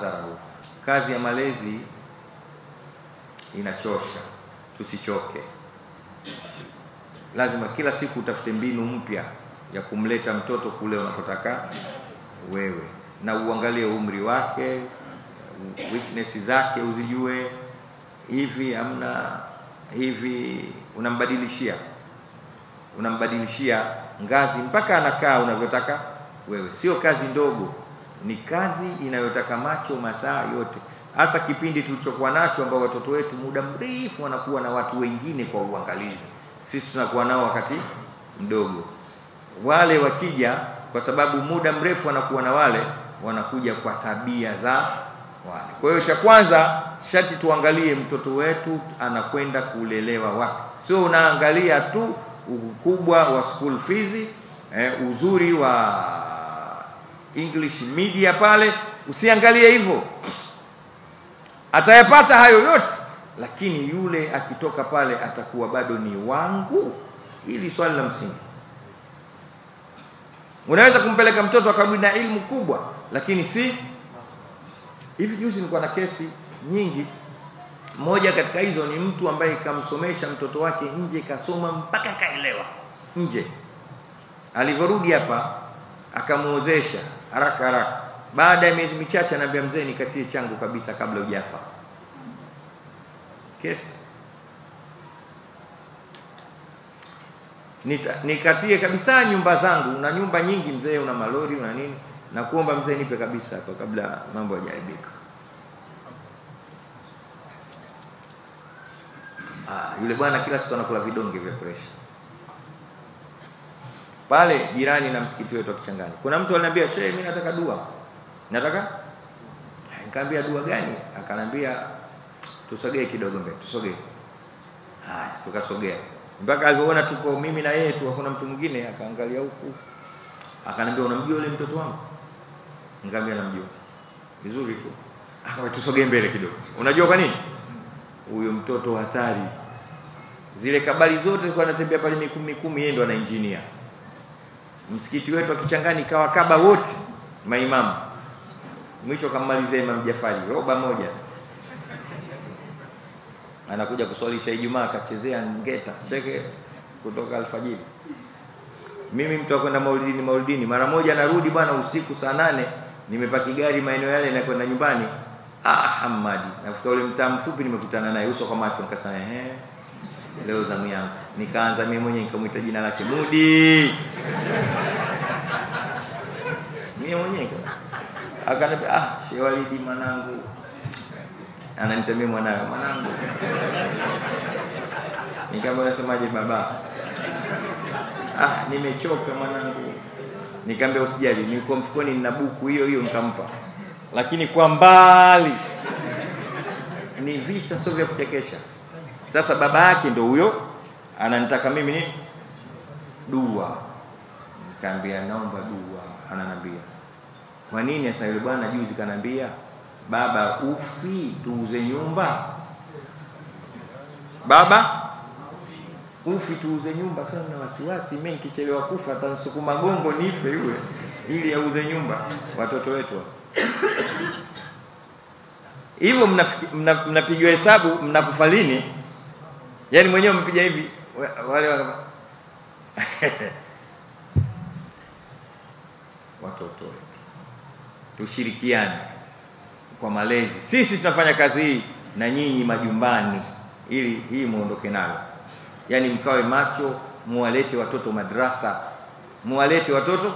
dharau. Kazi ya malezi inachosha, tusichoke. Lazima kila siku utafute mbinu mpya ya kumleta mtoto kule unapotaka wewe, na uangalie umri wake, weakness zake uzijue, hivi amna hivi, unambadilishia unambadilishia ngazi mpaka anakaa unavyotaka wewe. Sio kazi ndogo, ni kazi inayotaka macho masaa yote, hasa kipindi tulichokuwa nacho, ambao watoto wetu muda mrefu wanakuwa na watu wengine kwa uangalizi. Sisi tunakuwa nao wakati mdogo, wale wakija, kwa sababu muda mrefu wanakuwa na wale, wanakuja kwa tabia za wale. Kwa hiyo cha kwanza shati tuangalie mtoto wetu anakwenda kulelewa wapi, sio unaangalia tu ukubwa wa school fees eh, uzuri wa English media pale, usiangalie hivyo. Atayapata hayo yote, lakini yule akitoka pale atakuwa bado ni wangu. Hili swali la msingi. Unaweza kumpeleka mtoto akarudi na ilmu kubwa, lakini si hivi. Juzi nilikuwa na kesi nyingi moja katika hizo ni mtu ambaye kamsomesha mtoto wake nje, kasoma mpaka kaelewa nje. Alivyorudi hapa akamwozesha haraka haraka, baada ya miezi michache anaambia mzee, nikatie changu kabisa kabla hujafa. Kesi. Nita, nikatie kabisa nyumba zangu, na nyumba nyingi mzee, una malori una nini, na kuomba mzee, nipe kabisa kwa kabla mambo hayajaribika. Ah, yule bwana kila siku anakula vidonge vya presha pale jirani na msikiti wetu akichanganya. Kuna mtu aliniambia, shehe, mimi nataka dua. Nataka nikamwambia dua gani? Akanambia tusogee kidogo mbele, tusogee. Haya, tukasogea mpaka alipoona tuko mimi na yeye tu, hakuna mtu mwingine. Akaangalia huku, akanambia, unamjua yule mtoto wangu? Nikamwambia namjua vizuri tu. Akawa tusogee mbele kidogo. Unajua kwa nini? huyo mtoto hatari. Zile kabali zote zilikuwa anatembea pale mikumi mikumi, yeye ndo ana engineer. Msikiti wetu wa Kichangani kawa kaba wote maimamu, mwisho kammalizia Imam Jafari roba moja, anakuja kuswalisha Ijumaa, akachezea ngeta cheke kutoka alfajiri. Mimi mtu akwenda maulidini, maulidini mara moja narudi bwana, usiku saa nane nimepaki gari maeneo yale na kwenda nyumbani Ah, Hamadi. Nafika ule mtaa mfupi nimekutana naye uso kwa macho nikasema ehe. Leo zamu yangu. Nikaanza mimi mwenyewe nikamwita jina lake Mudi. Mimi mwenyewe akaniambia ah, Sheikh Walidi mwanangu. Ananiita mimi mwanawe mwanangu. Nikamwambia nasemaje baba? Ah, nimechoka mwanangu. Nikamwambia usijali, nilikuwa mfukoni nina buku hiyo hiyo nikampa lakini kwa mbali ni visa sio vya kuchekesha. Sasa baba yake ndo huyo ananitaka mimi ni dua, nikaambia naomba dua. Ananambia kwa nini? Sasa yule bwana juzi kanambia baba, ufi tuuze nyumba, baba ufi tuuze nyumba. Sasa na wasiwasi mimi nikichelewa kufa atanisukuma gongo nife yule, ili auze nyumba watoto wetu hivyo mnapigiwa mna, mna hesabu mnakufa lini? yani mwenyewe mpiga hivi wale wa watoto tushirikiane kwa malezi. Sisi tunafanya kazi hii na nyinyi majumbani, ili hii muondoke nayo, yani mkawe macho, muwalete watoto madrasa, muwalete watoto